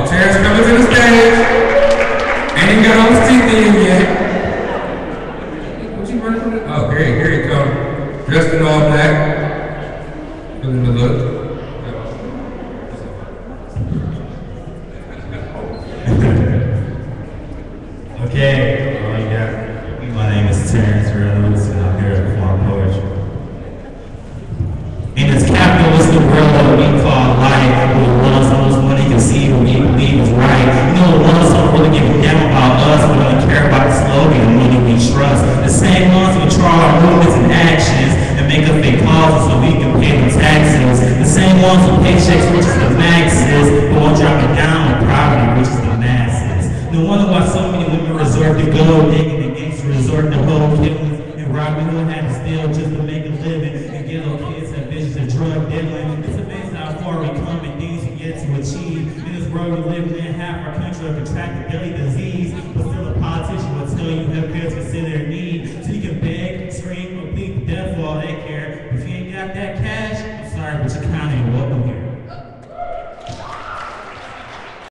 Oh, Terrence coming to the stage. Ain't even got all his teeth in yet. What you running from the? Oh, here, here he come. Dressed in all black. Feeling the look. Okay, well, you got, my name is Terrence The same ones who control our movements and actions and make us fake causes so we can pay them taxes. The same ones who paychecks which is the maxes, but won't drop it down poverty, which is the masses. No wonder why so many women resort to gold digging and gangsters resort to whole killings. And Robin Hood had to steal just to make a living. And ghetto kids have visions of drug dealing. It's amazing how far we come and things we get to achieve. In this world we live in, half our country have contracted deadly disease. But